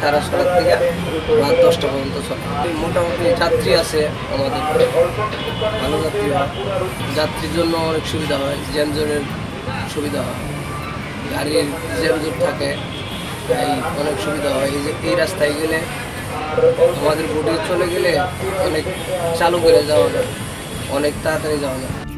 সাড়ে ছটার থেকে রাত দশটা পর্যন্ত চলে। মোটামুটি যাত্রী আছে আমাদের ভালো যাত্রী যাত্রীর জন্য অনেক সুবিধা হয় জ্যানজনের সুবিধা হয়। গাড়ির জ্যানজট থাকে, তাই অনেক সুবিধা হয়। এই যে, এই রাস্তায় গেলে আমাদের বোটে চলে গেলে অনেক চালু করে যাওয়া যায়, অনেক তাড়াতাড়ি যাওয়া যায়।